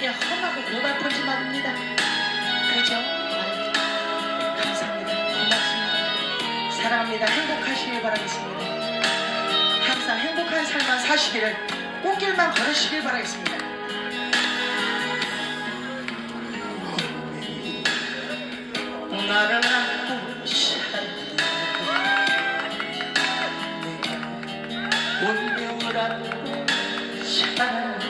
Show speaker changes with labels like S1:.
S1: 하나님께 헌하고 고달픈지 말입니다. 그죠? 감사합니다. 고맙습니다. 사랑합니다. 행복하시길 바라겠습니다. 항상 행복한 삶만 사시기를 꽃길만 걸으시길 바라겠습니다. 나를 안고 사랑해 운명을 안고 사랑해